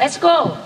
Let's go.